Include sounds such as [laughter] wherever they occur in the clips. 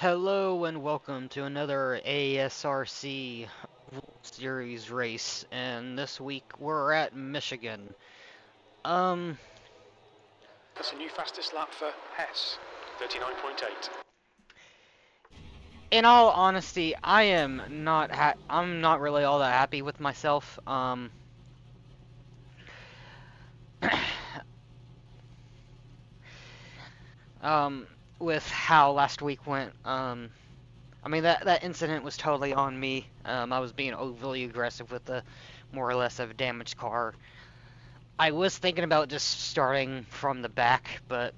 Hello and welcome to another ASRC Series race, and this week we're at Michigan. Um, That's a new fastest lap for Hess, 39.8. in all honesty, I am not ha- I'm not really all that happy with myself. Um, [clears throat] um, with how last week went. Um, I mean that that incident was totally on me. Um, I was being overly aggressive with the more or less of a damaged car. I was thinking about just starting from the back, but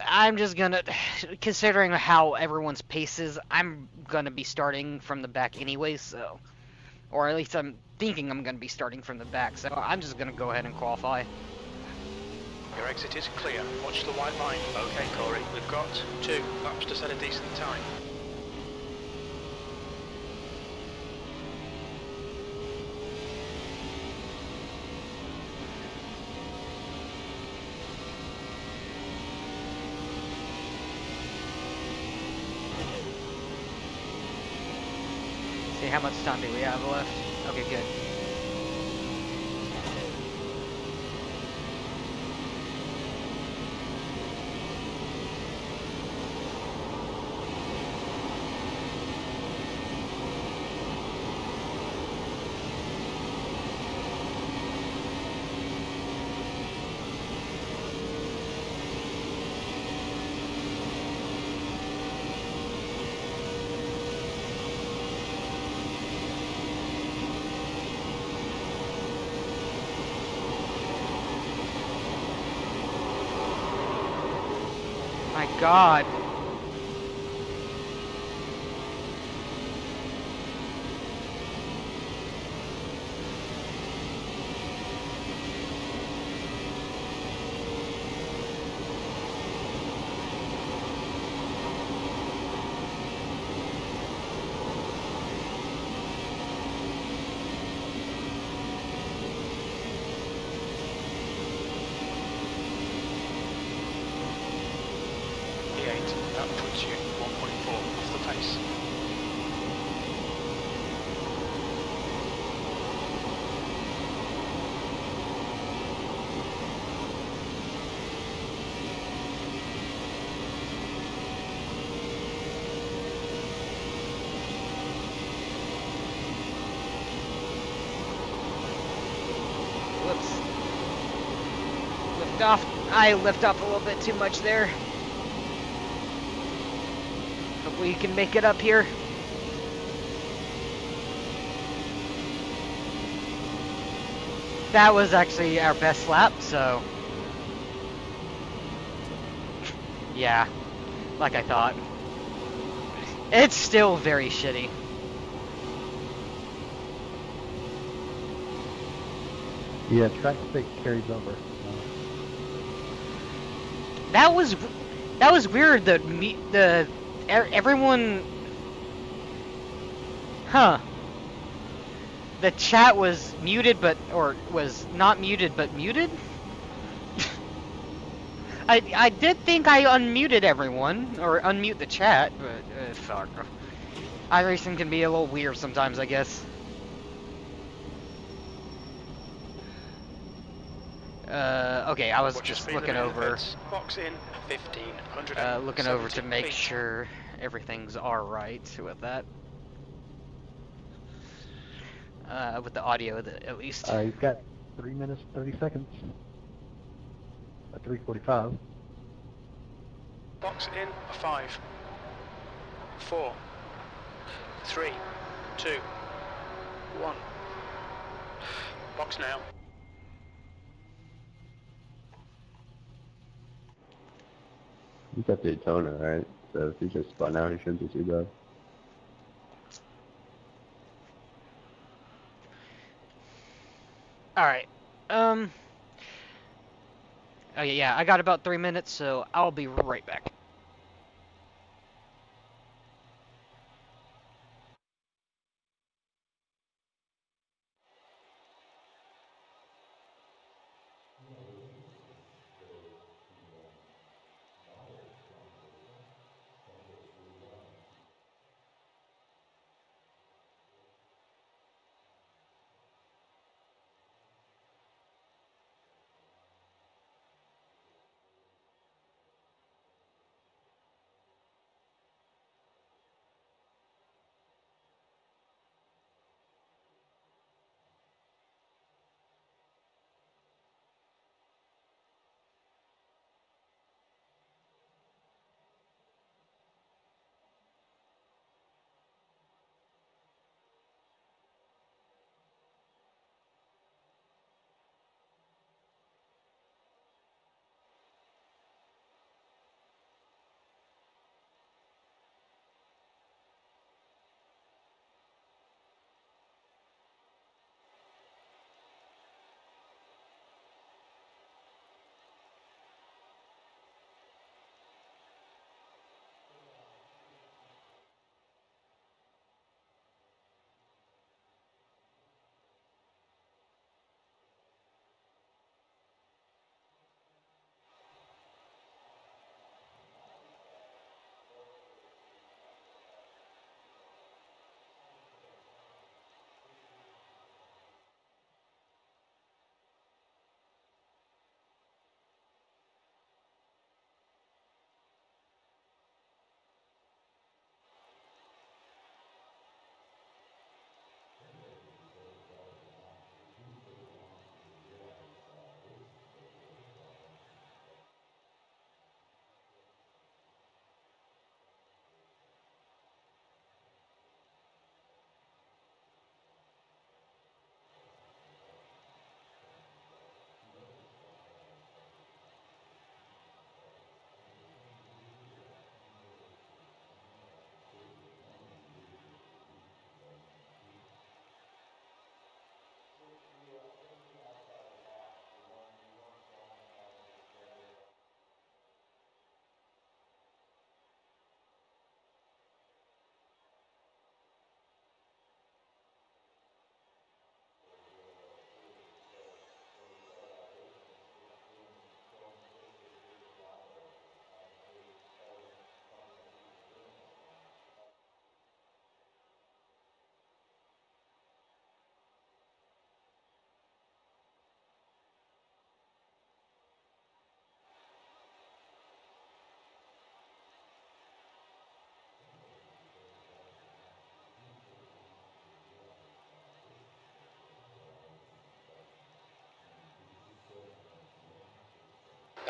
I'm just gonna, [sighs] considering how everyone's pace is, I'm gonna be starting from the back anyway, so, or at least I'm thinking I'm gonna be starting from the back, so I'm just gonna go ahead and qualify. Your exit is clear. Watch the white line. Okay, Corey, we've got two laps to set a decent time. See how much time do we have left? Okay, good. My god. E8, that puts you 1.4 off the pace. Whoops. Lift off. I lift off a little bit too much there. Hopefully you can make it up here. That was actually our best lap, so... Yeah, like I thought. It's still very shitty. Yeah, track six carries over. That was that was weird. The me the everyone, huh? The chat was muted, but or was not muted, but muted. [laughs] I I did think I unmuted everyone or unmute the chat, but uh, fuck. iRacing can be a little weird sometimes, I guess. Uh, okay, I was Watch just looking over. Box in 1500. uh, looking over to make sure everything's alright with that. Uh, with the audio, th- at least. uh, you've got three minutes, thirty seconds. At three forty-five. Box in five, four, three, two, one. Box now. He's at Daytona, right? So if he just spun out, he shouldn't be too bad. Alright. Um. Okay, yeah, I got about three minutes, so I'll be right back.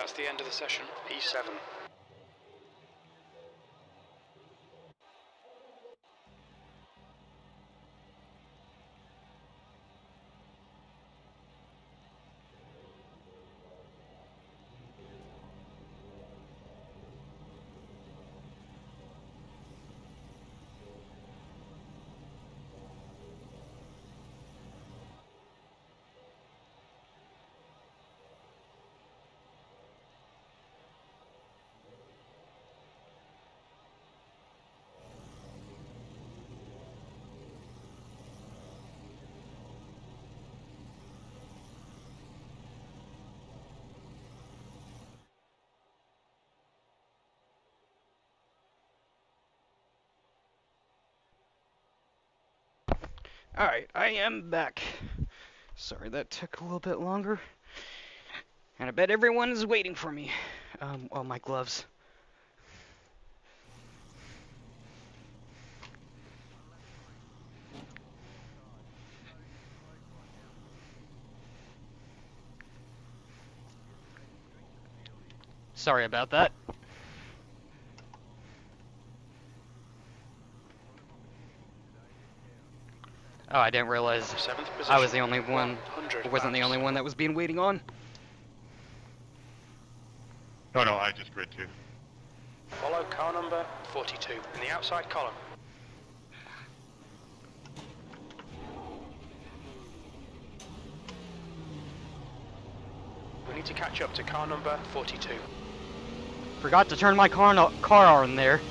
That's the end of the session. P7. Alright, I am back. Sorry that took a little bit longer. And I bet everyone is waiting for me. Um, oh, my gloves. Sorry about that. Oh, I didn't realize position. I was the only one, 100 wasn't the only one that was being waiting on. No, no, I just read too. Follow car number 42 in the outside column. We need to catch up to car number 42. Forgot to turn my car, no- car on there.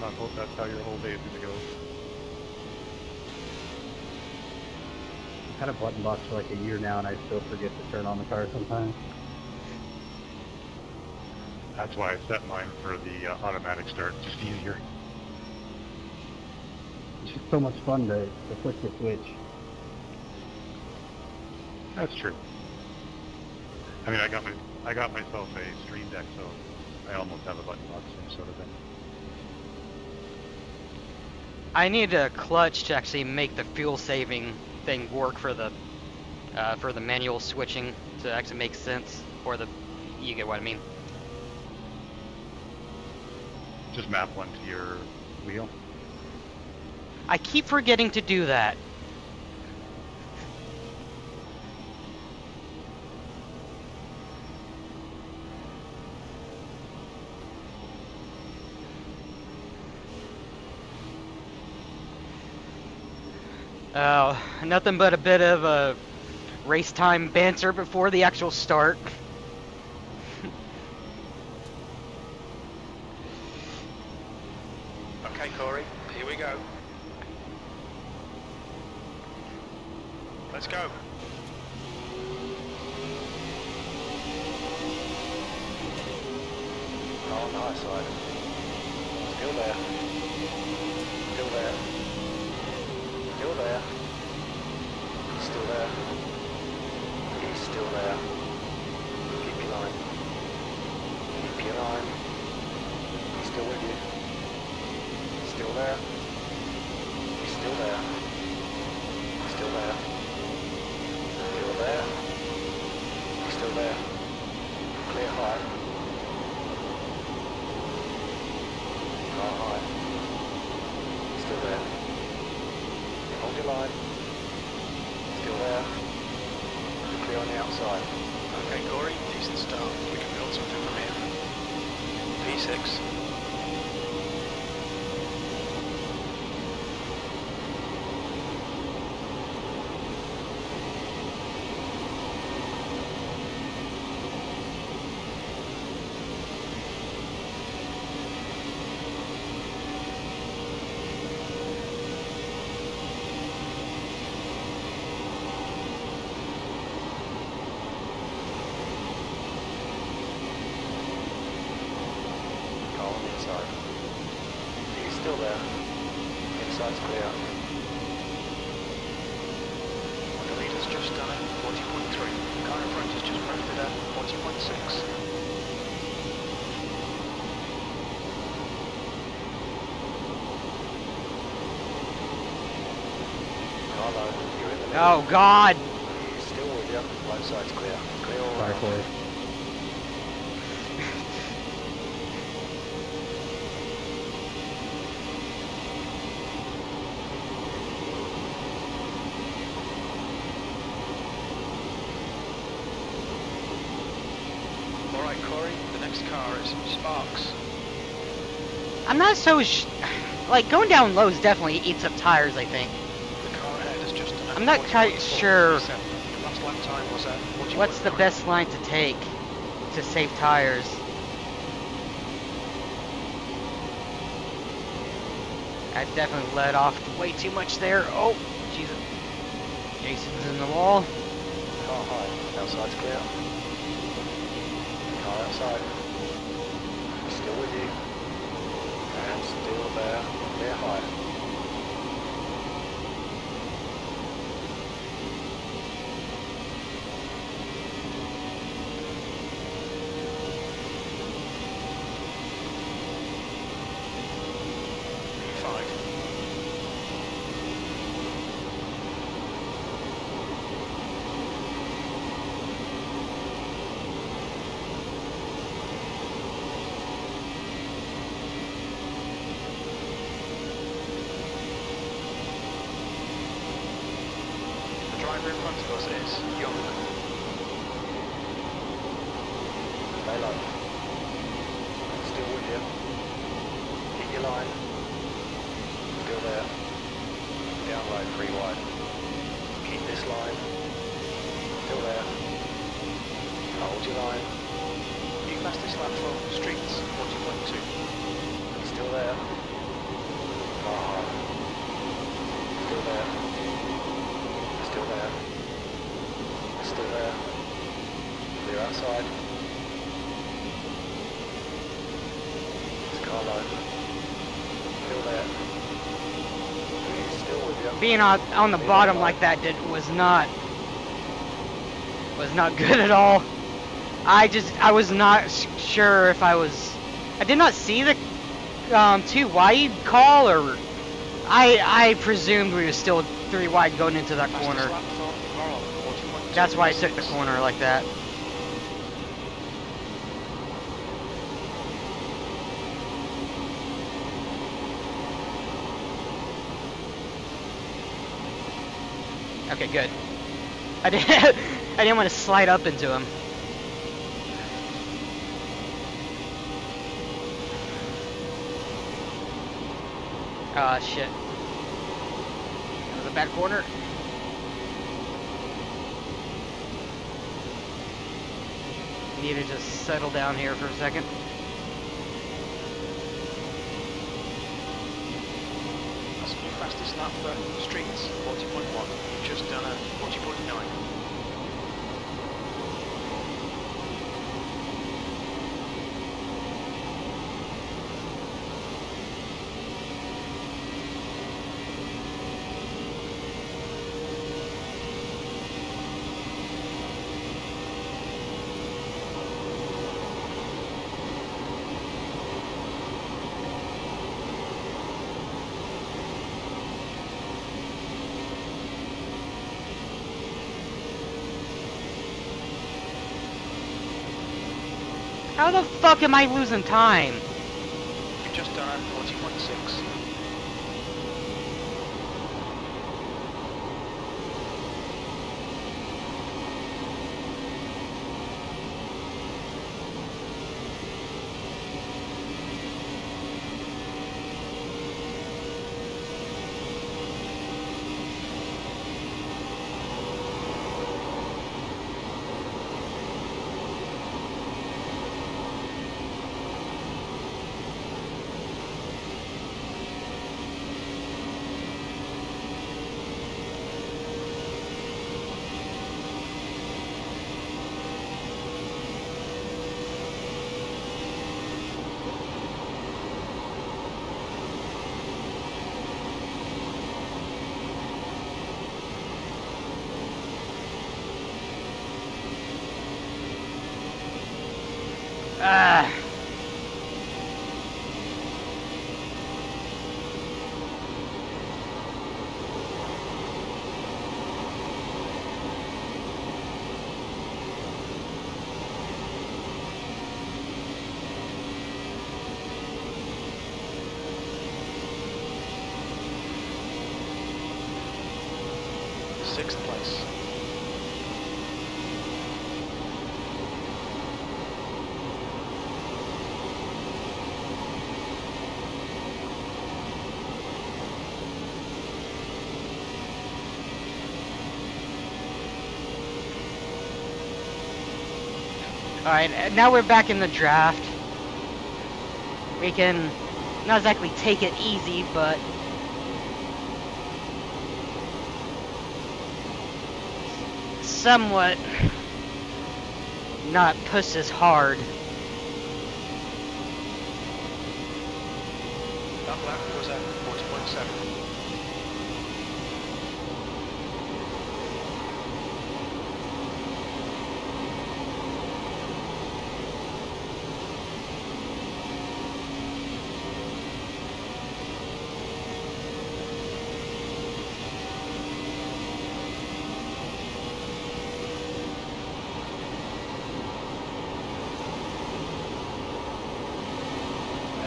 Not hope that's how your whole day is gonna go. I've had a button box for like a year now, and I still forget to turn on the car sometimes. That's why I set mine for the uh, automatic start, just easier. It's just so much fun to, to flick the switch. That's true. I mean, I got my, I got myself a Stream Deck, so I almost have a button box same sort of thing. I need a clutch to actually make the fuel saving thing work for the uh, for the manual switching to actually make sense. Or the, you get what I mean. Just map one to your wheel. I keep forgetting to do that. Oh, nothing but a bit of a race time banter before the actual start. Oh God! Still with you. Right side's clear. Clear all Sorry round. Alright, Corey, the next car is Sparks. I'm not so sh- like going down lows definitely eats up tires. I think. I'm not quite sure Last lap time was uh, at 41.9. what's the best line to take to save tires. I definitely let off way too much there. Oh, Jesus. Jason's in the wall. Oh, Car high. Outside's clear. Car outside. Still with you. And still there. Clear high. Five. The driver in front of us is Young. Stay low. Still with you. Hit your line. Still there. Down low, three wide. Keep this line. Still there. Hold your line. You fastest lap for Streets, 40.2. Still there. Car high. Still there. Still there. Still there. Clear outside. It's car low. Still there. He's still with you. Being on on the bottom like that did was not was not [laughs] good at all. I just I was not sure if I was I did not see the um too wide call or I I presumed we were still three wide going into that corner. lap for Carl, 40.2. That's why I took the corner like that. Okay, good. I didn't [laughs] I didn't want to slide up into him. Ah, shit. That was a bad corner. Need to just settle down here for a second. That's your fastest lap for Streets, 40.1. Just done a 40.9. How the fuck am I losing time? You've just done a 40.6. Ah. Sixth place. Alright, uh, now we're back in the draft. We can not exactly take it easy, but somewhat not push as hard. That lap was at 40.7.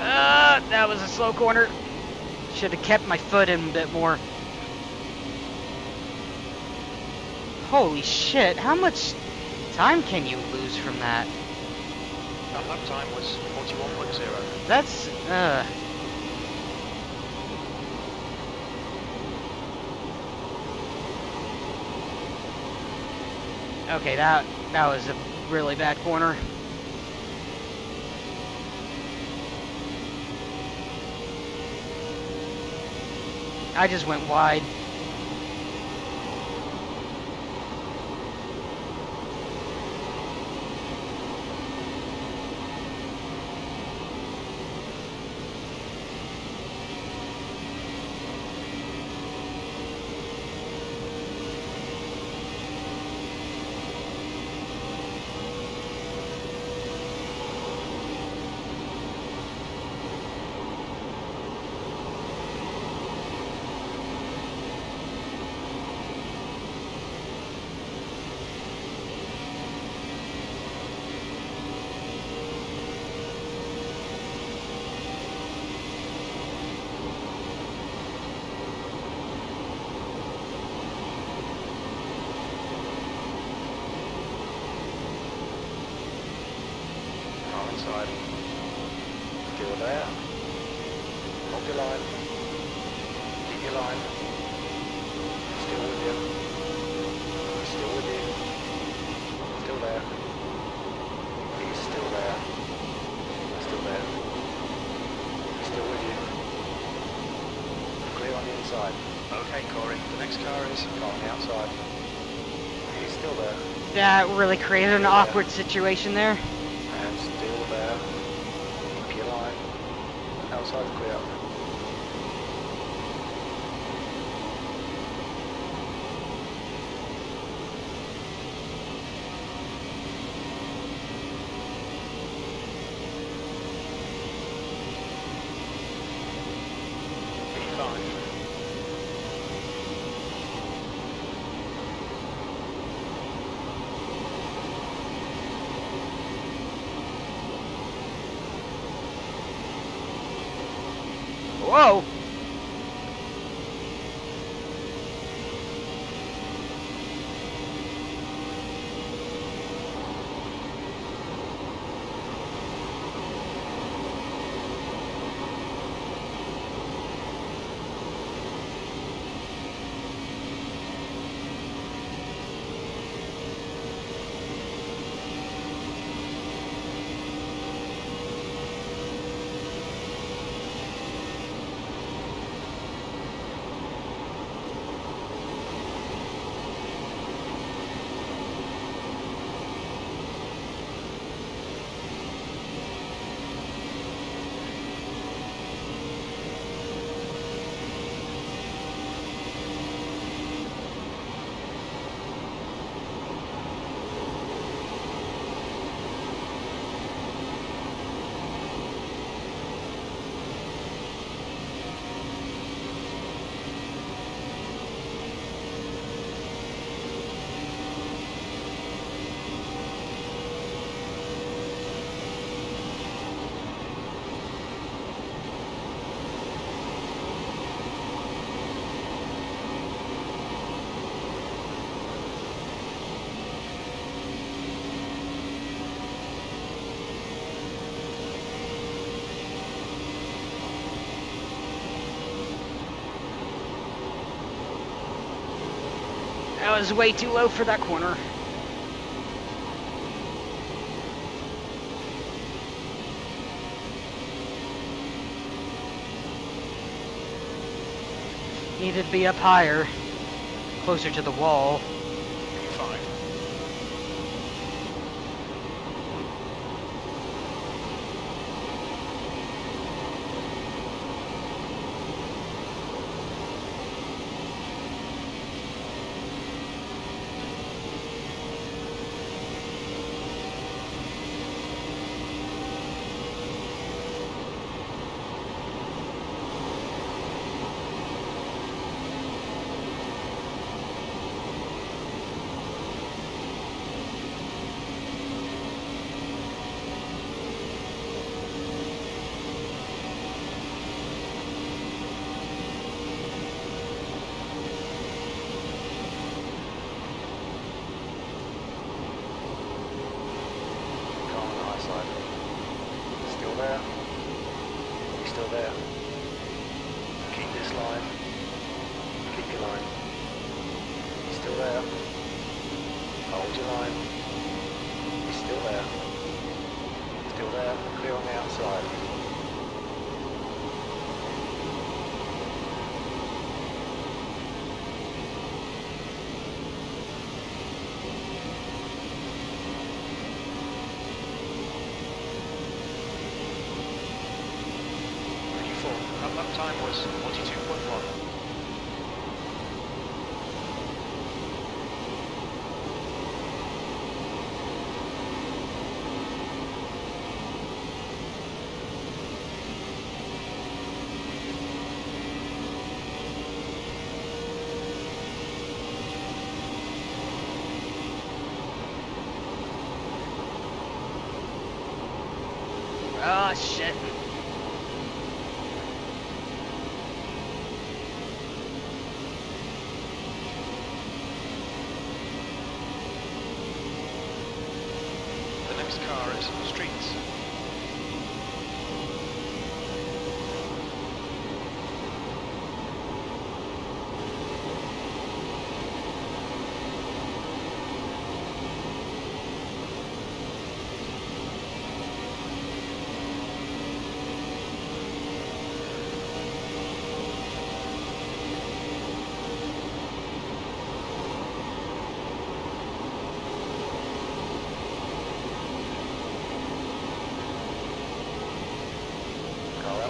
Uh, that was a slow corner. Should have kept my foot in a bit more. Holy shit, how much time can you lose from that? That lap time was 41.0. That's, uh... Okay, that that was a really bad corner. I just went wide. Car inside. Still there. Hold your line. Keep your line. Still with you. Still with you. Still there. He's still there. Still there. Still with you. Clear on the inside. Okay, Corey, the next car is on the outside. He's still there. That really created an awkward situation there. And still there. Keep your line. Outside clear. P5. Whoa! I was way too low for that corner. Needed to be up higher, closer to the wall.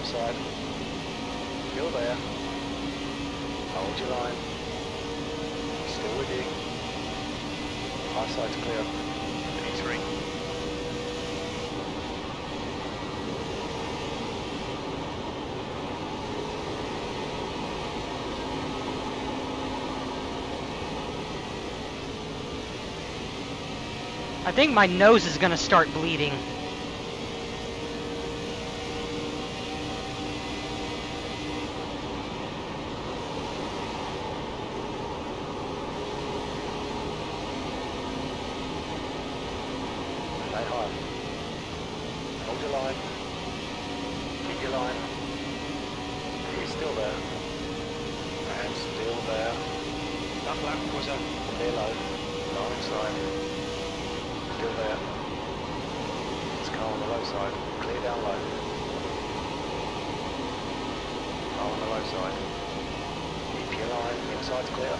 Outside. Still there. Hold your line. Still with you. High side's clear. P3. I think my nose is gonna start bleeding. Stay high. Hold your line. Keep your line. He's still there. And still there. That lap was a Clear low. Line inside. Still there. It's car on the low side. Clear down low. Car on the low side. Keep your line. Inside's clear.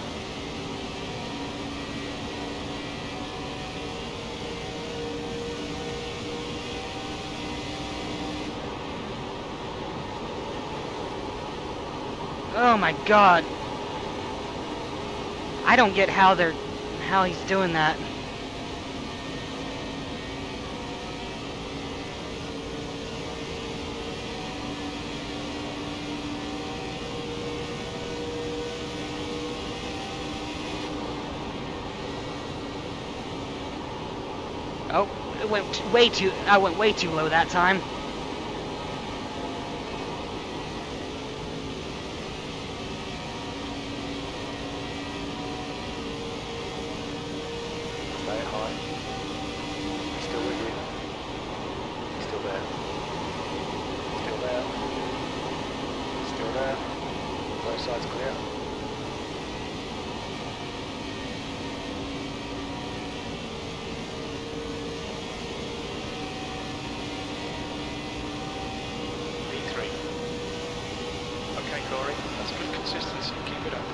Oh my god. I don't get how they're how he's doing that. Oh, it went way too I went way too low that time. Stay high. He's still with you. He's still there. Still there. Still there. Both sides clear. Consistency. Keep it up.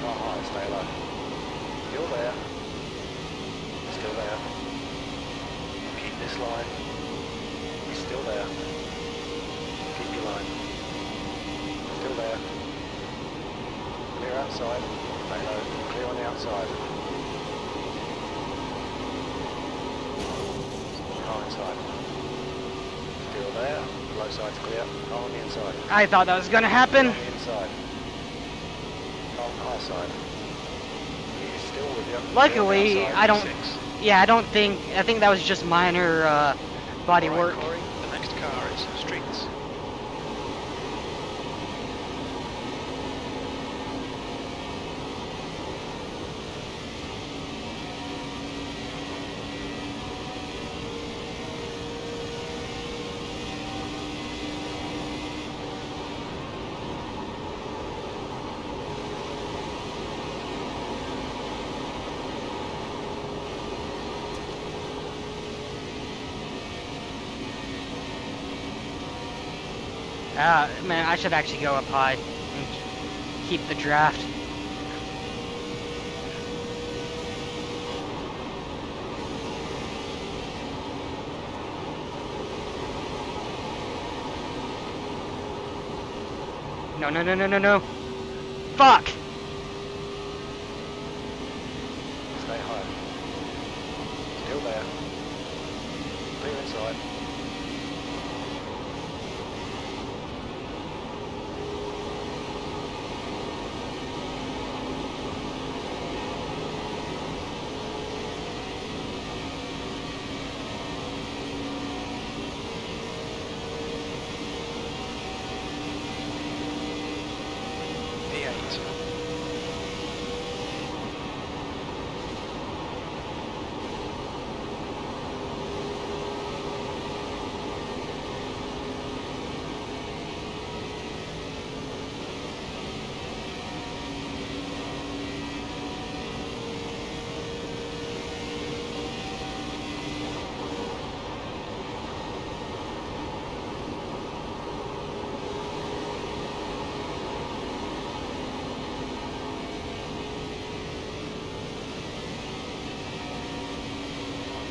Car high, stay low. Still there. Still there. Keep this line. Still there. Keep your line. Still there. Clear outside. Stay low. Clear on the outside. Car inside. There. Low side's clear. Car on the inside. I thought that was gonna happen. On the inside. The high side. He's still with you. Clear Luckily. I don't. Six. Yeah, I don't think. I think that was just minor uh, body right, work. Corey, the next car is streets. Uh, man, I should actually go up high and keep the draft. No, no, no, no, no, no. Fuck!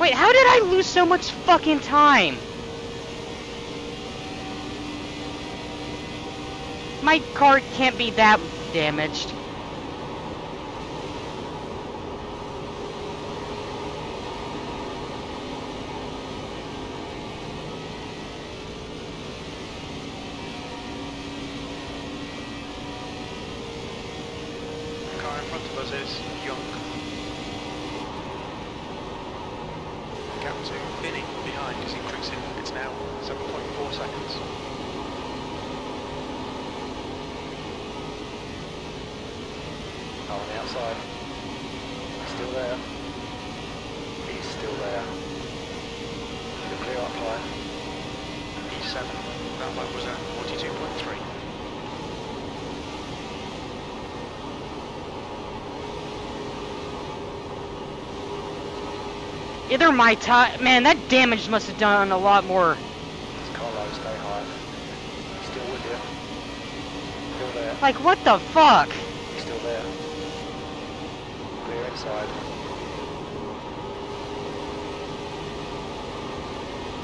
Wait, how did I lose so much fucking time? My car can't be that damaged. The car in front of us is Young. Gap to Binny behind is increasing. It's now 7.4 seconds. Car on the outside. Still there. He's still there. You're clear up high. E7. That lap was at 42.3. Either my tire, man, that damage must have done a lot more. It's car stay high. Still with you. Still there. Like, what the fuck? He's still there. Clear inside.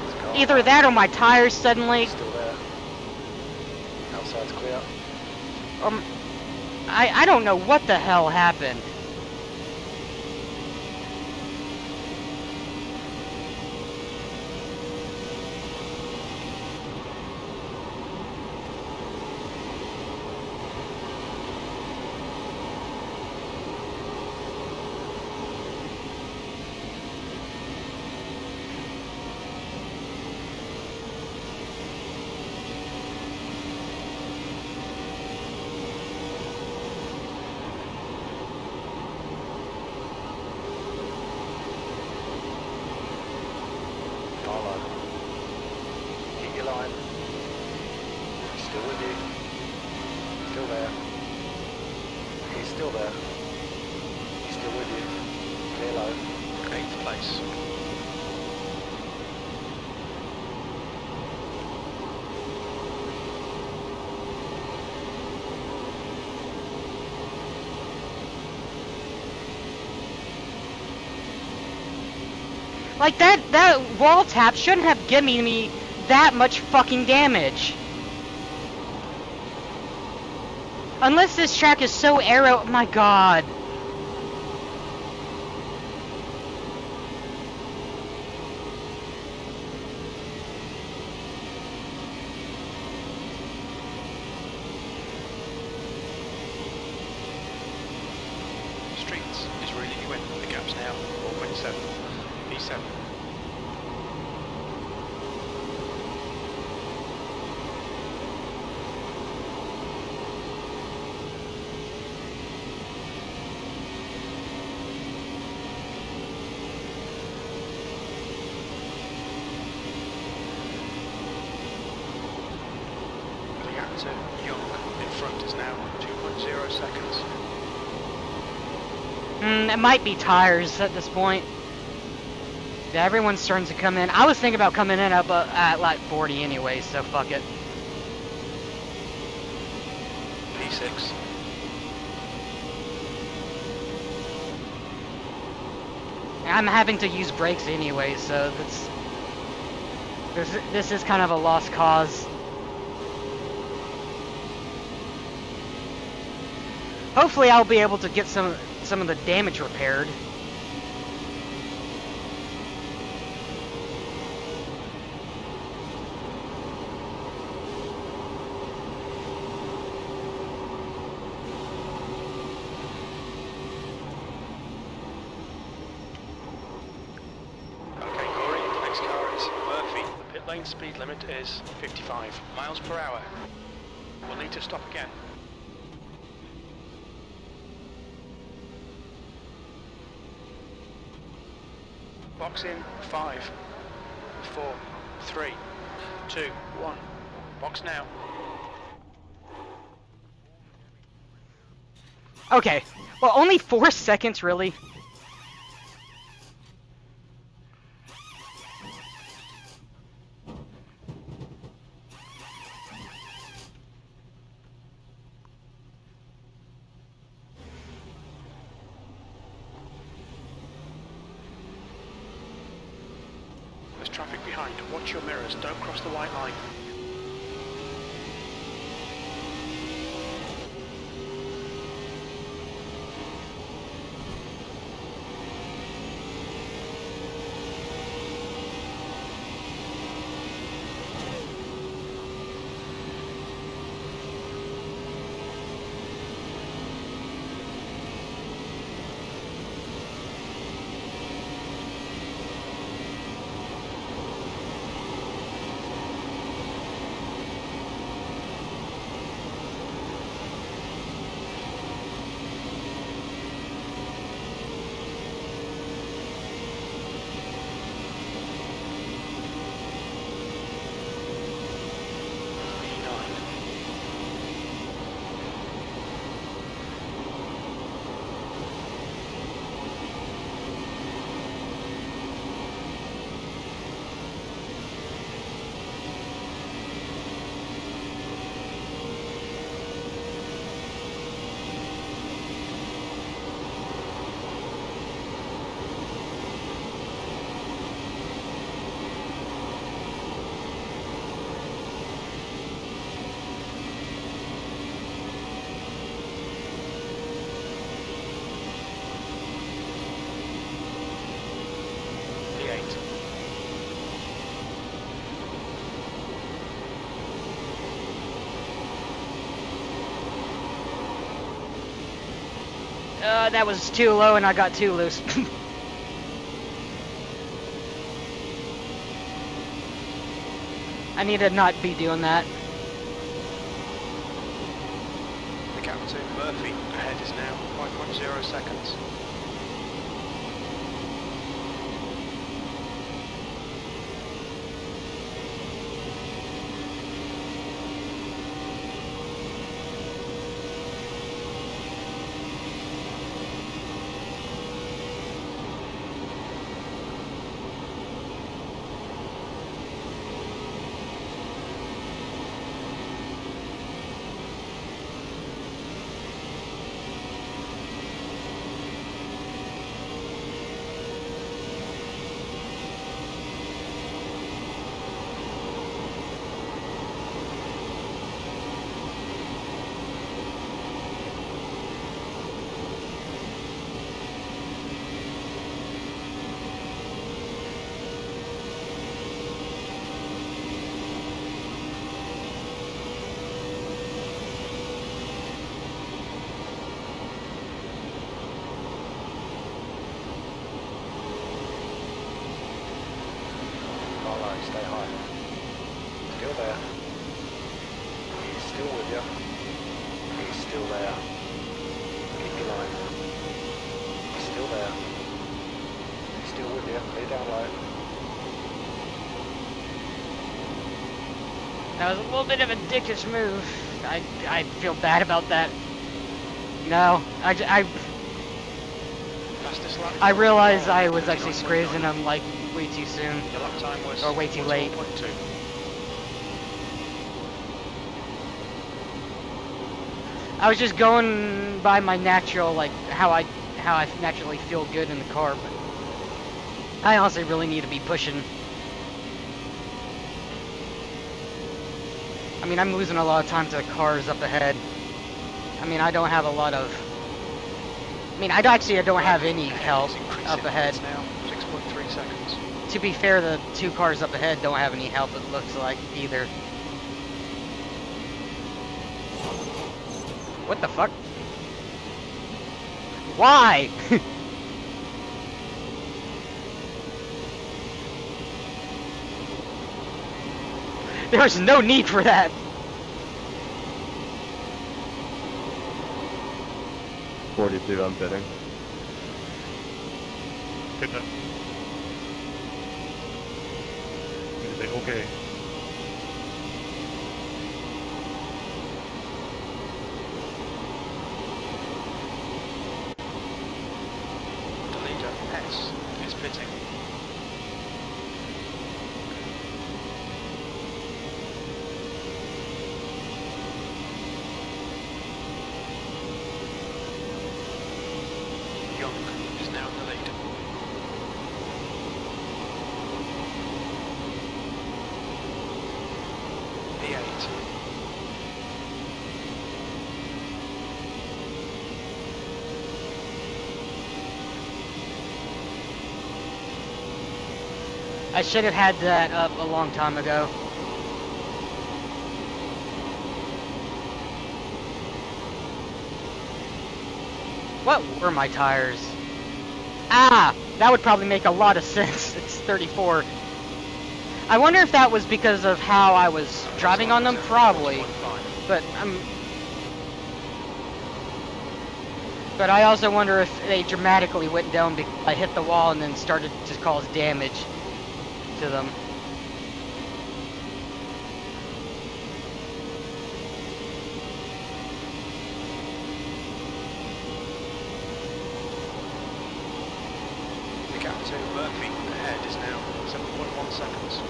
There's a car Either that or my tires suddenly, Still there. Outside's clear. um, I, I don't know what the hell happened. Car low. Keep your line. Still with you. Still there. He's still there. He's still with you. Clear low. Eighth place. Like that that wall tap shouldn't have given me that much fucking damage. Unless this track is so aero, my god. Streets is reeling you in. The gap's now 4.7. P7. The gap to Young in front is now 2.0 seconds. Mm, it might be tires at this point. Yeah, everyone's starting to come in. I was thinking about coming in up uh, at like 40 anyway, so fuck it. P6. I'm having to use brakes anyway, so that's this this is kind of a lost cause. Hopefully, I'll be able to get some some of the damage repaired. Speed limit is 55 miles per hour. We'll need to stop again. Box in five, four, three, two, one. Box now. Okay, well, only four [laughs] seconds, really. There's traffic behind. Watch your mirrors. Don't cross the white line. Uh, that was too low and I got too loose. [laughs] I need to not be doing that. That was a little bit of a dickish move. I, I feel bad about that. No, I, I. I realized I was actually squeezing him like way too soon. Your lap time was Or way too late. I was just going by my natural, like how I how I naturally feel good in the car, but I honestly really need to be pushing. I mean, I'm losing a lot of time to the cars up ahead. I mean, I don't have a lot of. I mean, I actually I don't have any health up ahead. now. 6.3 seconds. To be fair, the two cars up ahead don't have any health, It looks like either. What the fuck? Why? [laughs] there was no need for that. Forty-two. I'm pitting. Hit that. You say, okay. The leader, S, is pitting. Young is now in the lead. P8. I should have had that up a long time ago. What were my tires? Ah, that would probably make a lot of [laughs] sense. It's 34. I wonder if that was because of how I was driving on them. Probably, but I'm. But I also wonder if they dramatically went down because I hit the wall and then started to cause damage to them. The gap to Murphy ahead is now 7.1 seconds.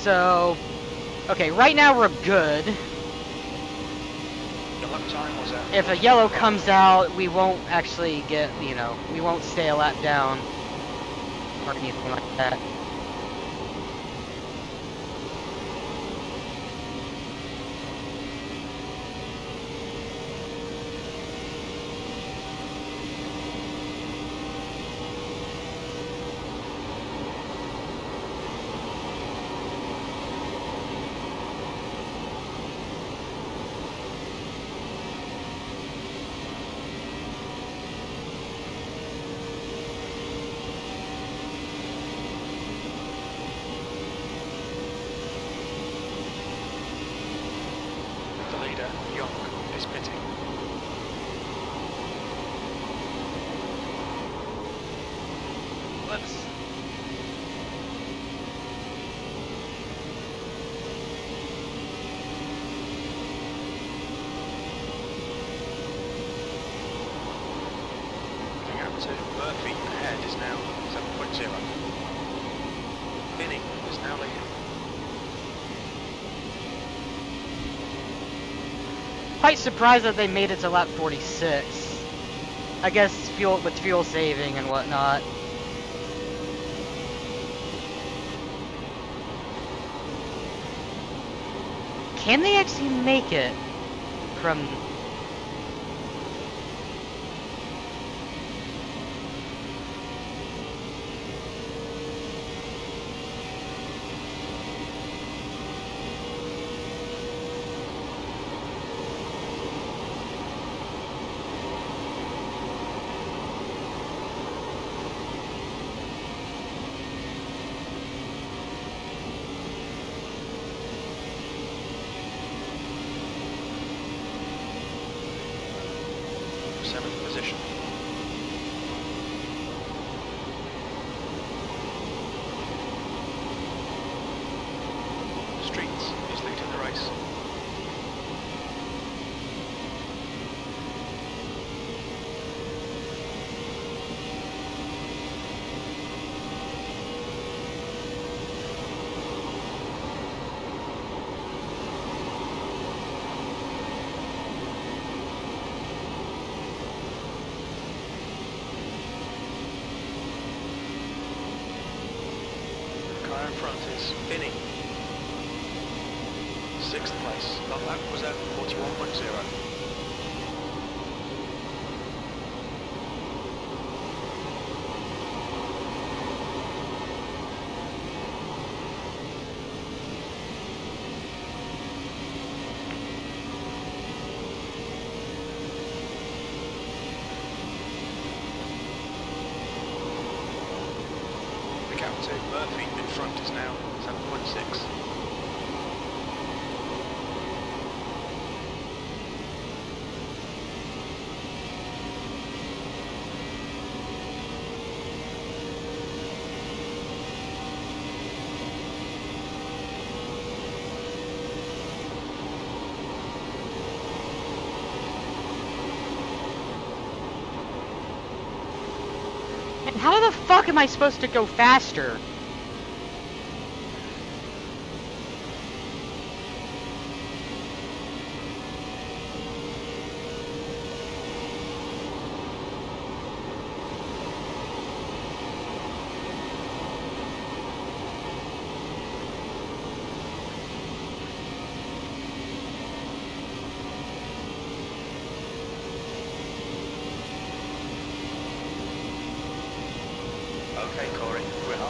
So, okay, right now we're good. Your lap time was at If a yellow comes out, we won't actually get, you know, we won't stay a lap down or anything like that. the leader, Young, is pitting. Whoops. The gap to Murphy ahead is now 7.0. Binning is now leading. Quite surprised that they made it to lap 46. I guess fuel with fuel saving and whatnot. Can they actually make it from how the fuck am I supposed to go faster?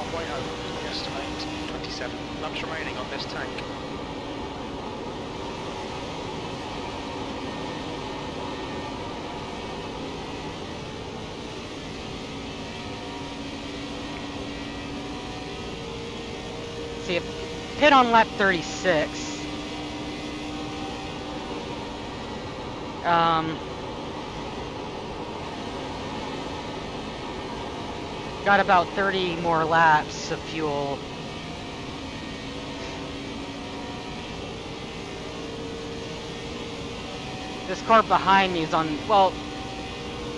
12.0, estimate 27. Laps remaining on this tank. See, if pit on lap 36. Um, got about 30 more laps of fuel. This car behind me is on, well,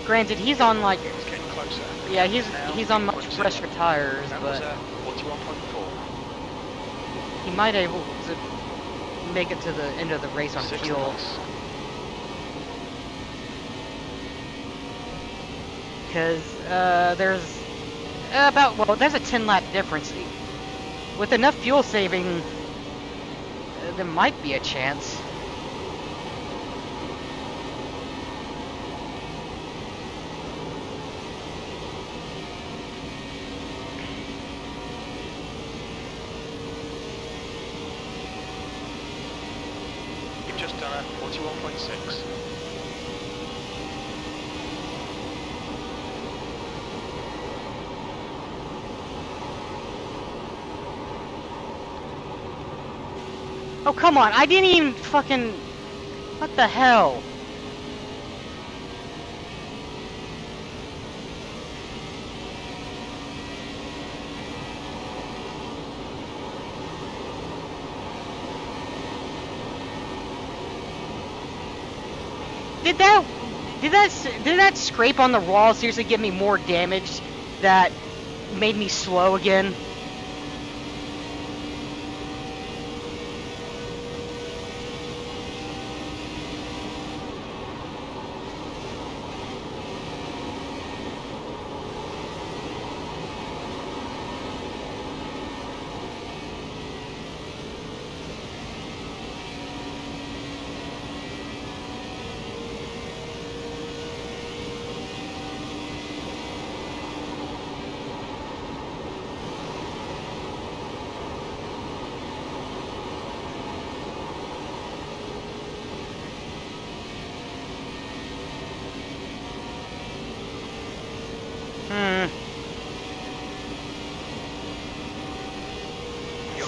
granted, he's on like, It's getting closer. yeah, he's Now he's on much 8.0. fresher tires, That was but at 41.4. he might able to make it to the end of the race on Sixth fuel. because uh, there's about well, there's a 10 lap difference. With enough fuel saving, uh, there might be a chance. You've just done a 41.6. Oh come on! I didn't even fucking. What the hell? Did that? Did that? Did that scrape on the wall seriously give me more damage? That made me slow again.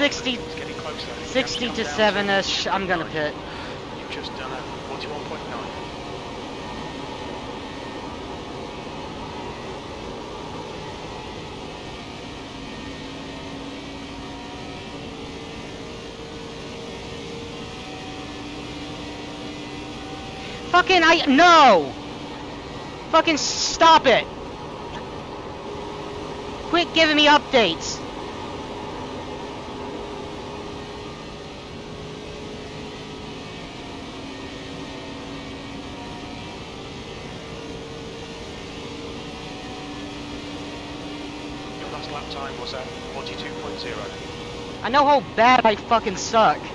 60, 60 to 7-ish, I'm going to pit. You've just done a 41.9. Fucking I no. Fucking stop it. Quit giving me updates. I know how bad I fucking suck.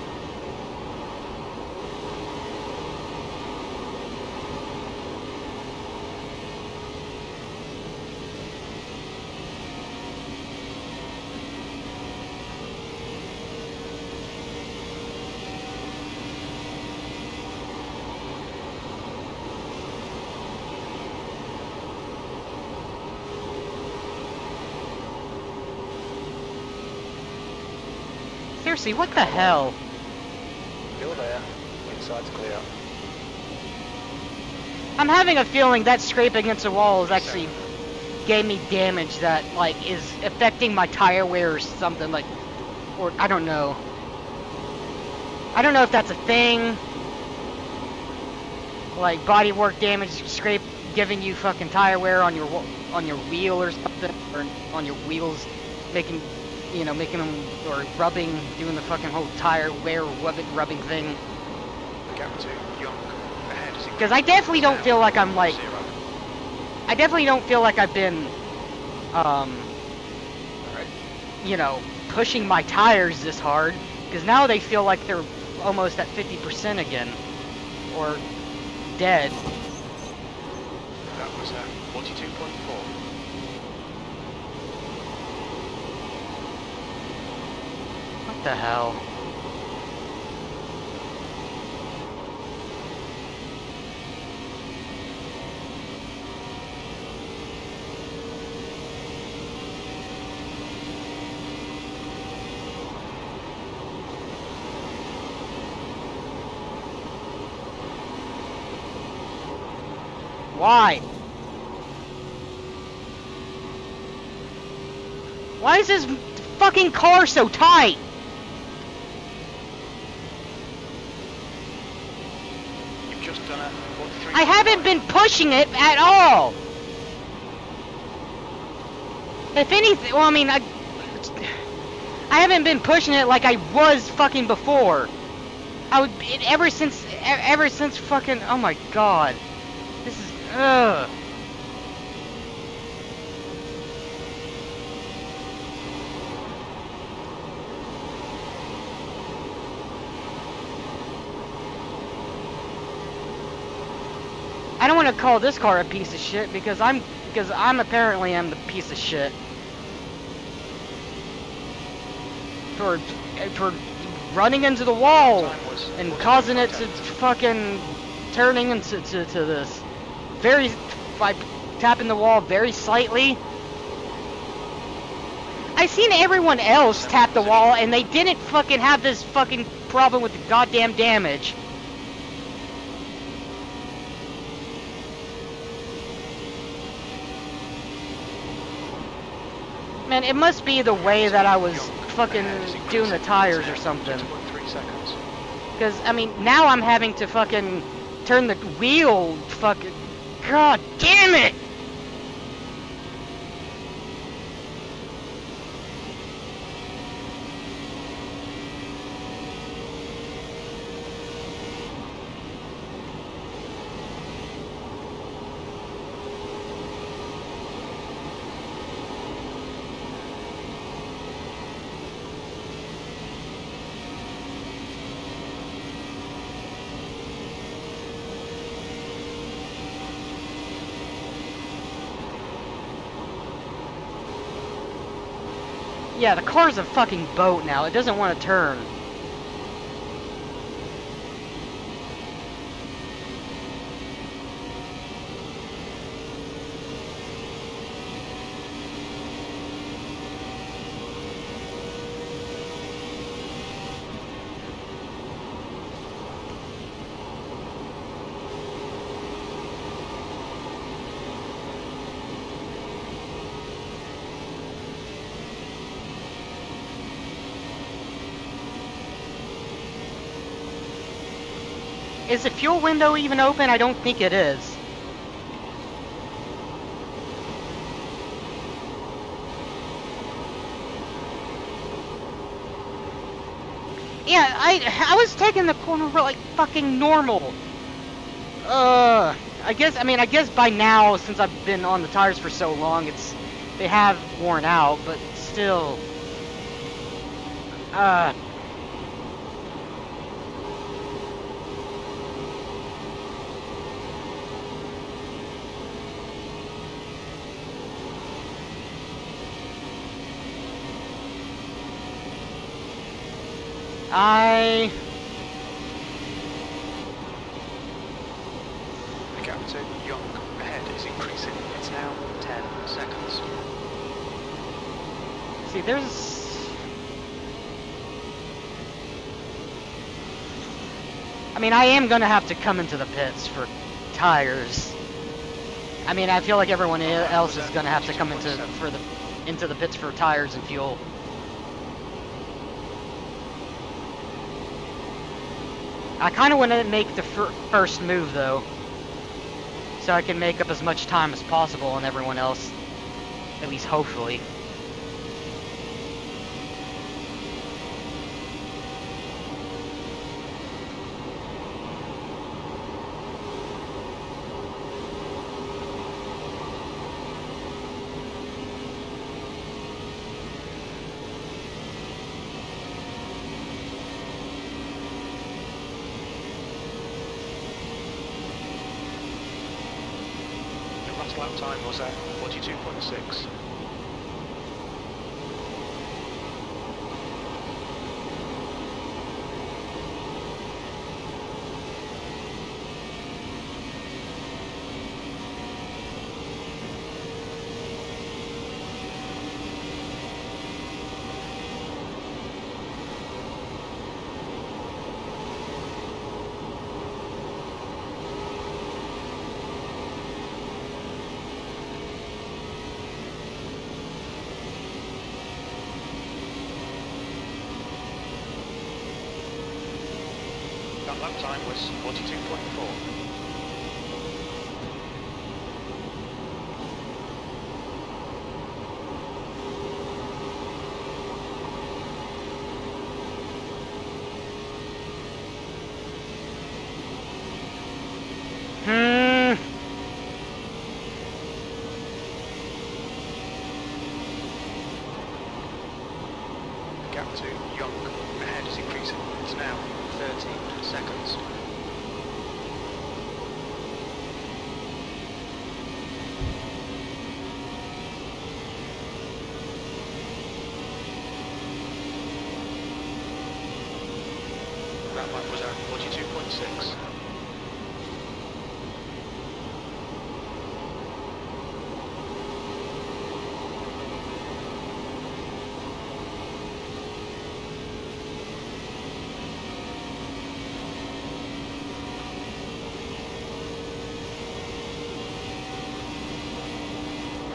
Seriously, what the hell? Still there. Inside's clear. I'm having a feeling that scrape against the wall is actually gave me damage that like is affecting my tire wear or something like or I don't know. I don't know if that's a thing. Like body work damage scrape giving you fucking tire wear on your on your wheel or something or on your wheels making you know making them or rubbing doing the fucking whole tire wear rubbing rubbing thing Gap to Young. Ahead is because I definitely don't feel like I'm like I definitely don't feel like I've been, um, you know, pushing my tires this hard. Because now they feel like they're almost at 50% again. Or dead. That was at 42.4. the hell? Why? Why is this fucking car so tight? You've just done a 43. I haven't been pushing it at all. If anything, well, I mean, I, I haven't been pushing it like I was fucking before. I would ever since, ever since fucking. Oh my god, this is ugh. To call this car a piece of shit because I'm because I'm apparently am the piece of shit for for running into the wall and causing it to fucking turning into to, to this very by tapping the wall very slightly. I seen everyone else tap the wall and they didn't fucking have this fucking problem with the goddamn damage. Man, it must be the way that I was fucking doing the tires or something. 6.3 seconds. Because, I mean, now I'm having to fucking turn the wheel fucking. God damn it! Yeah, the car's a fucking boat now. It doesn't want to turn. Is the fuel window even open? I don't think it is. Yeah, I I was taking the corner like fucking normal. Uh, I guess I mean I guess by now since I've been on the tires for so long, it's they have worn out, but still. Uh. I The gap to Young ahead is increasing. It's now 10 seconds. see there's I mean I am gonna have to come into the pits for tires. I mean I feel like everyone else is gonna have to come into for the into the pits for tires and fuel. I kind of want to make the fir- first move though, so I can make up as much time as possible on everyone else, at least hopefully. Was at 42.6. That lap time was 42.4. Hmm. The gap to Young ahead is increasing. It's now 13 seconds. Lap was at 42.6.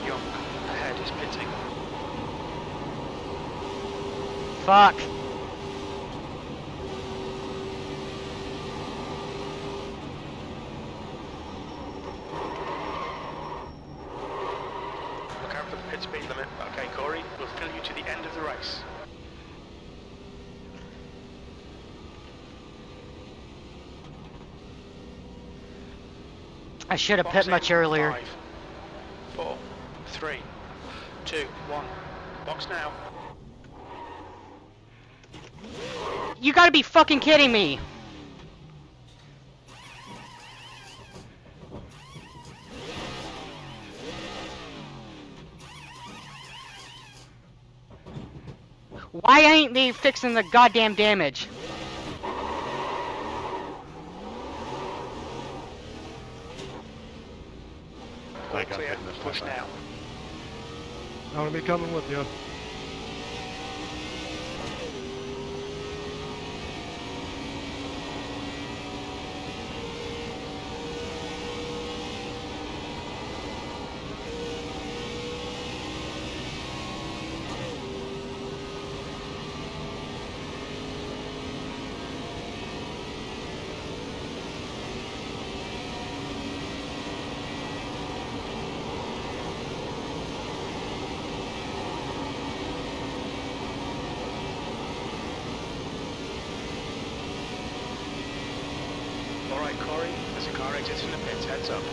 Young ahead is pitting. Fuck. Look out for the pit speed limit. Okay, Corey, we'll fill you to the end of the race. I should have pit much earlier. Five, four, three, two, one. Box now. You gotta be fucking kidding me. Why ain't they fixing the goddamn damage? I got clear. Push now. I'm gonna be coming with you. Up.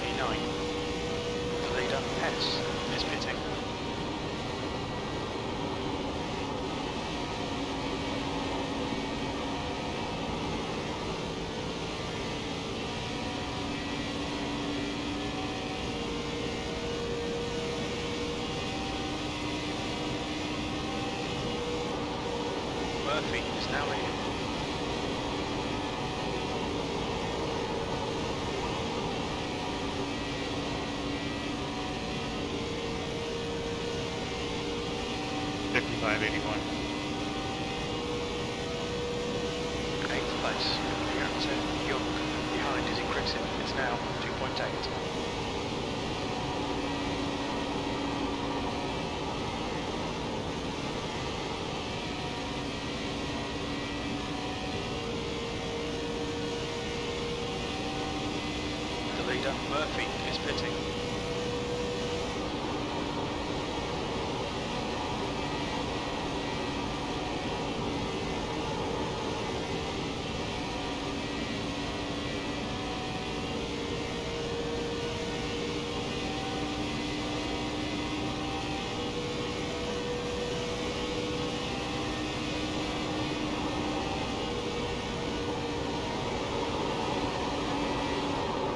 E9. The leader, Hess, is pitting. Murphy is now leading. Fifty-five eighty-one. Eighth place. Captain Young. Behind is increasing. It's now 2.8. The leader, Murphy, is pitting.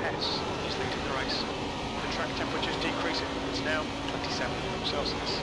Hess is leading the race. The track temperature is decreasing. It's now 27 Celsius.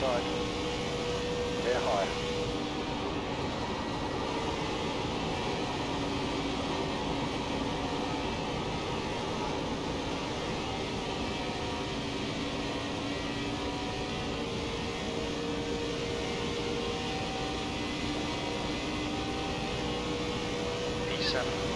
Car outside. Air high. E7.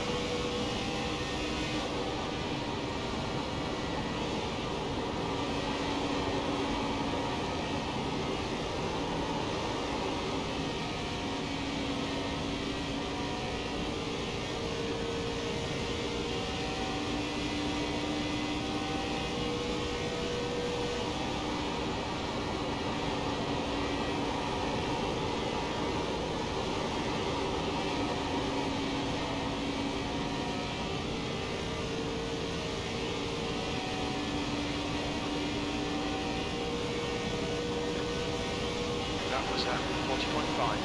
That 40.5.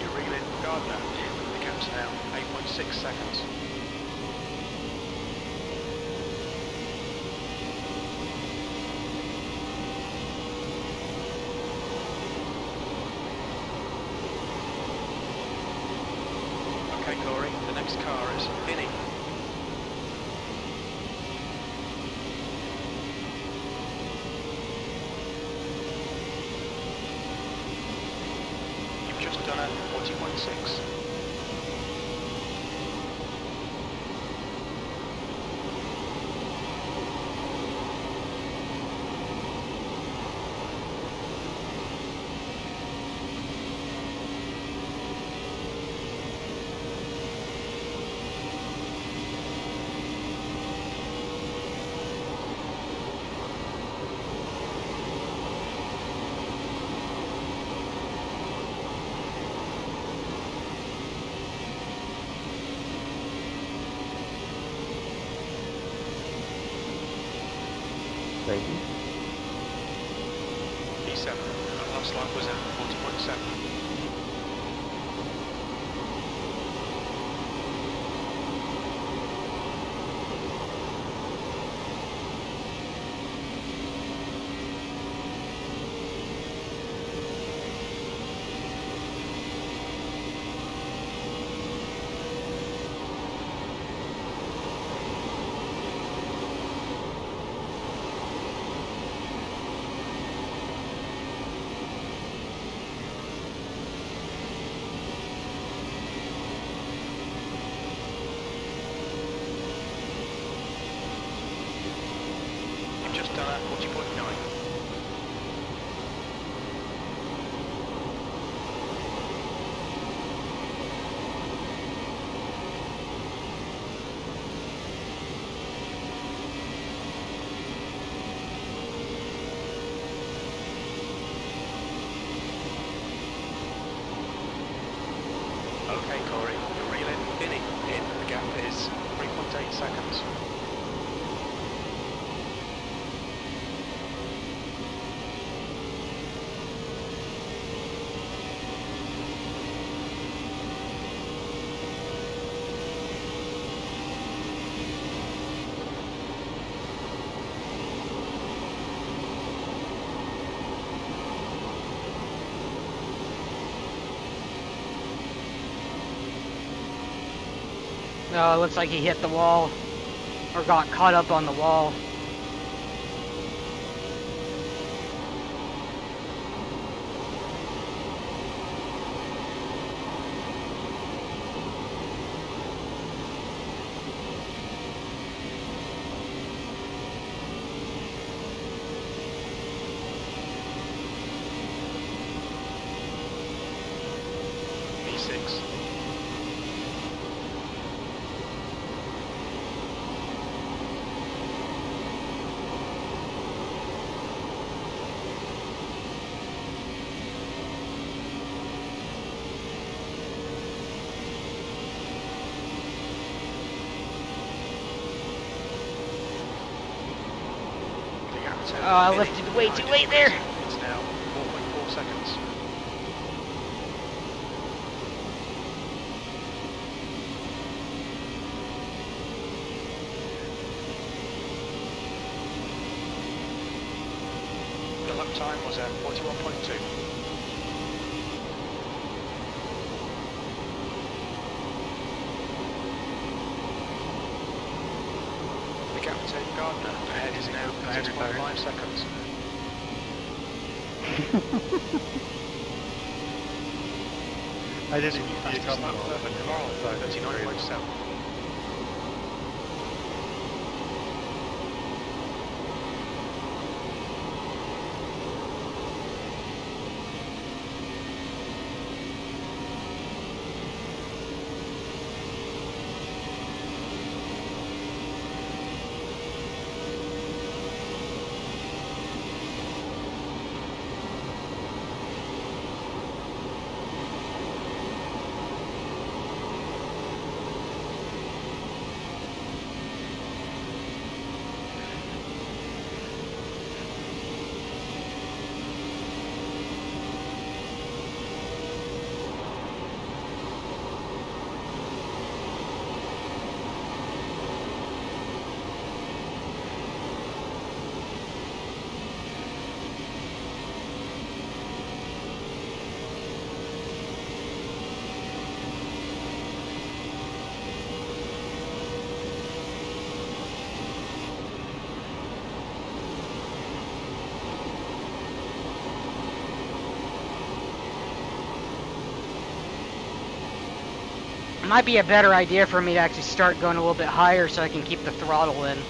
You're reeling Gardner. 40.6 seconds. Okay, Corey, the next car is Vinny. You've just done a 40.6. Thank you. P7. That last lap was at 40.7. You've just done a 40.9. Okay, Corey, you're reeling Vinny in. The gap is 3.8 seconds. No, it looks like he hit the wall. Or got caught up on the wall. V6. The gap to Oh, I lifted way too late there. Might be a better idea for me to actually start going a little bit higher so I can keep the throttle in.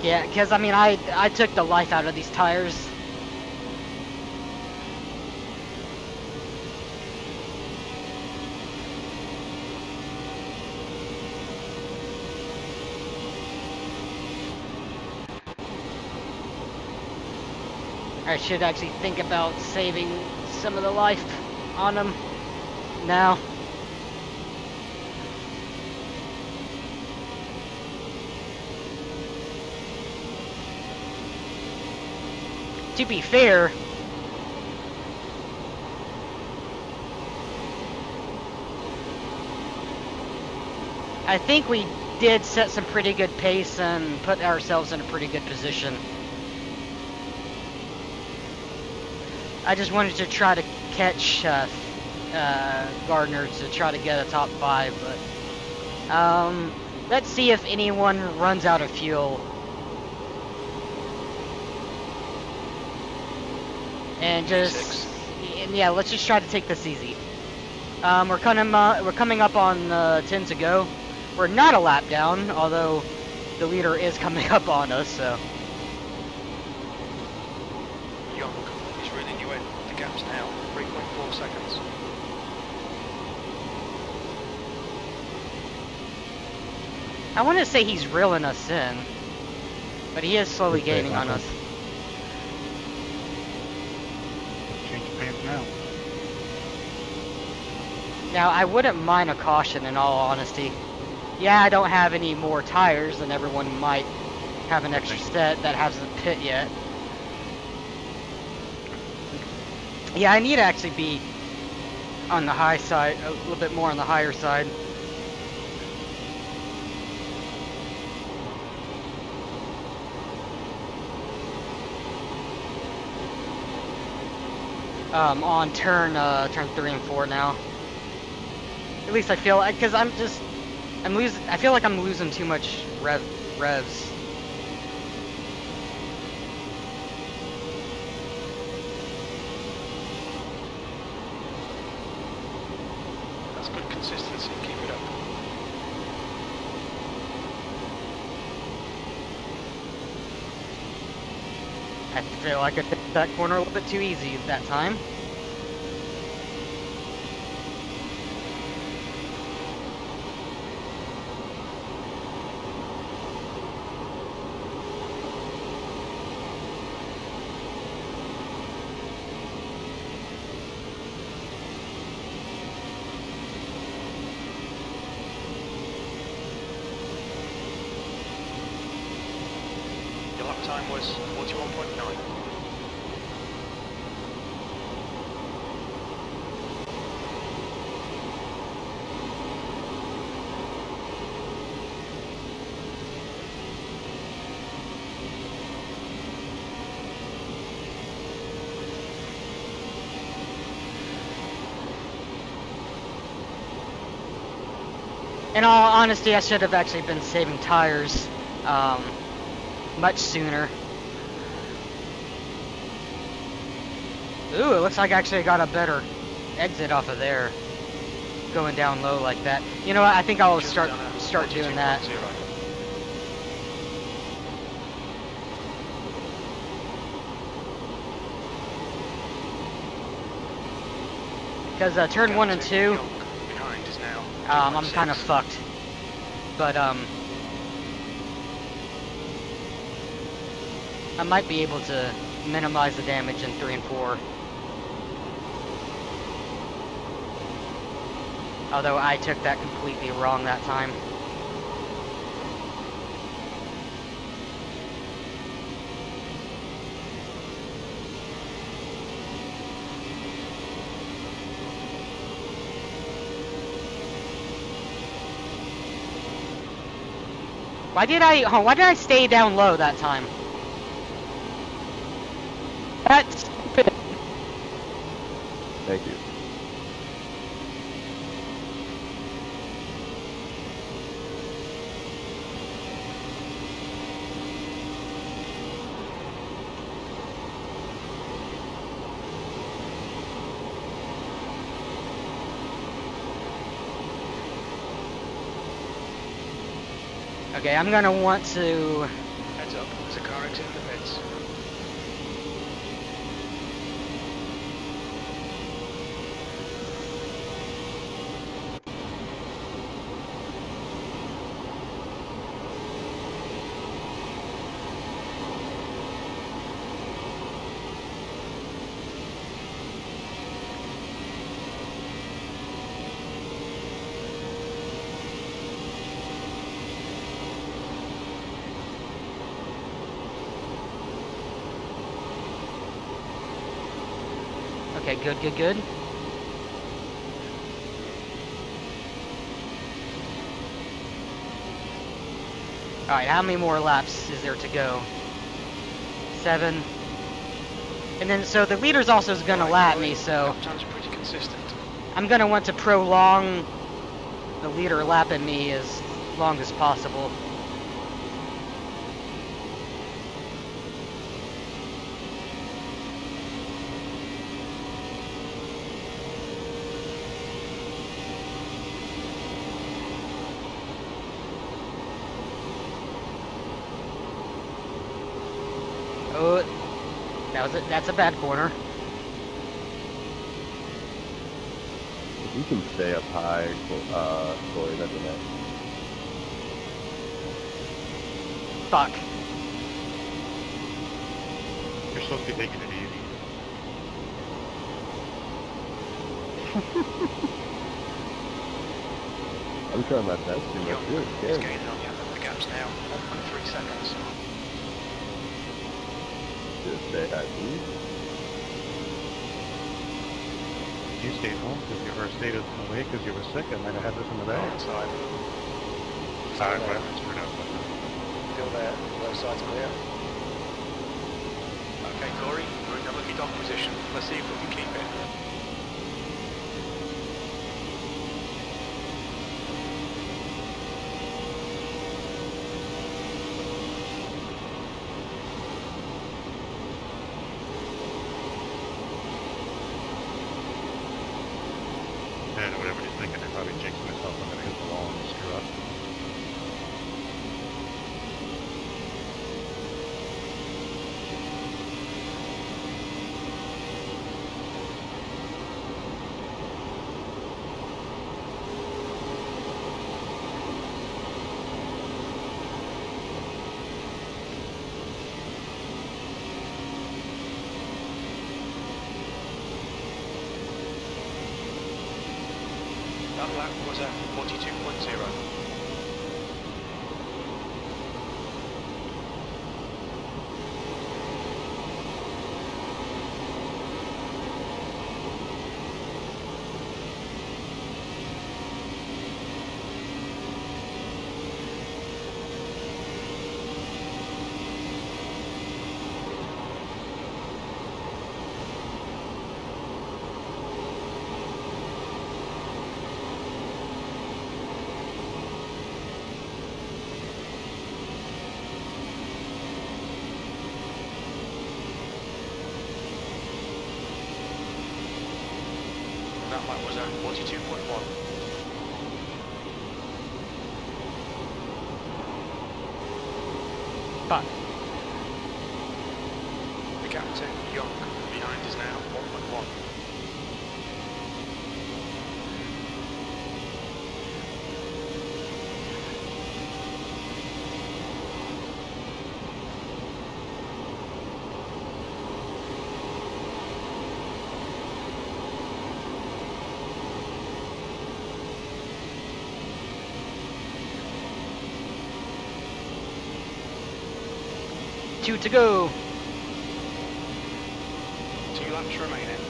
Yeah, because I mean, I I took the life out of these tires. I should actually think about saving some of the life on them now. To be fair, I think we did set some pretty good pace and put ourselves in a pretty good position. I just wanted to try to catch uh, uh, Gardner to try to get a top five, but um, let's see if anyone runs out of fuel. And just Six. and yeah, let's just try to take this easy. Um, we're coming uh, we're coming up on uh, 10 to go. We're not a lap down, although the leader is coming [laughs] up on us. So Young is reeling you in. The gap's now 3.4 seconds. I want to say he's reeling us in, but he is slowly Okay, gaining on us. Change pants now. Now, I wouldn't mind a caution in all honesty. Yeah, I don't have any more tires than everyone might have an extra set that hasn't pit yet. Yeah, I need to actually be on the high side, a little bit more on the higher side. Um, on turn, uh, turn three and four now. At least I feel like, cause I'm just, I'm losing. I feel like I'm losing too much rev revs. That's good consistency. Keep it up. I I hit that corner a little bit too easy that time. Your lap time was 41.9. In all honesty, I should have actually been saving tires um, much sooner. Ooh, it looks like I actually got a better exit off of there. Going down low like that. You know what? I think I'll start start doing that. Because uh, turn one and two, Young behind is now um, I'm kind of fucked. But um, I might be able to minimize the damage in three and four. Although I took that completely wrong that time. Why did I? Oh, why did I stay down low that time? That's stupid. Thank you. Okay, I'm gonna want to. Heads up, there's a car exiting the pits. Okay, good, good, good. Alright, how many more laps is there to go? Seven. And then, so the leader's also is gonna lap me, so lap pretty consistent. I'm gonna want to prolong the leader lapping me as long as possible. That was a, that's a bad corner. If you can stay up high, Cor- uh, Corey, that'd be nice. Fuck. You're supposed to be taking it easy. I'm trying my best to, Young but you're is scared. gaining on the end of the gaps now, 1.3 seconds. Just stay high, please. You stayed home because you were stayed away because you were sick. I might have had this in the bag. Inside. Alright, whatever. Screwed up. Still there. Both sides clear. Okay, Corey, we're in the lucky dog position. Let's see if we can keep it. And whatever he's thinking, I probably jinxed myself. I'm gonna hit the wall and screw up. That lap was a 42.0. That lap was a 42.1. Fuck. The gap to Young behind is now 1.1. Two to go. Two laps remaining.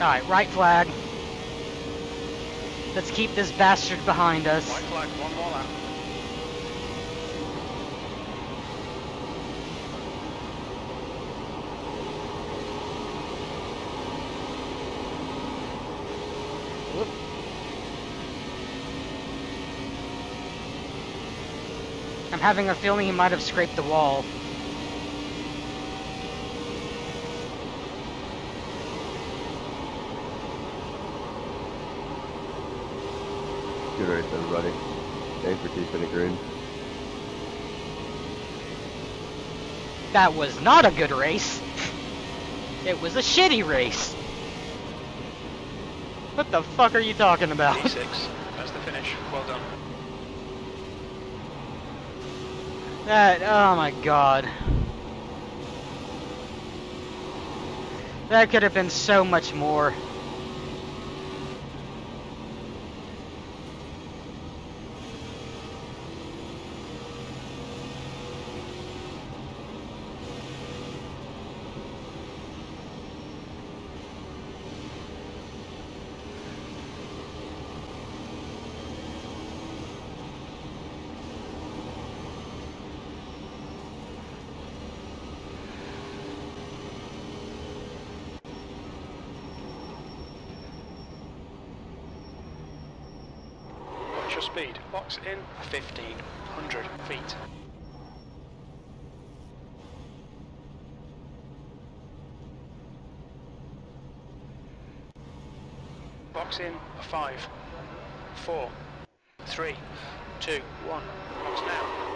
Alright, right flag. Let's keep this bastard behind us. White flag, one more lap. Whoop. I'm having a feeling he might have scraped the wall. Good race, everybody. Thanks for keeping it green. That was not a good race. It was a shitty race. What the fuck are you talking about? D6, that's the finish. Well done. That, oh my god. That could have been so much more. What's your speed? Box in 1500 feet. Box in a five, four, three, two, one. Box now.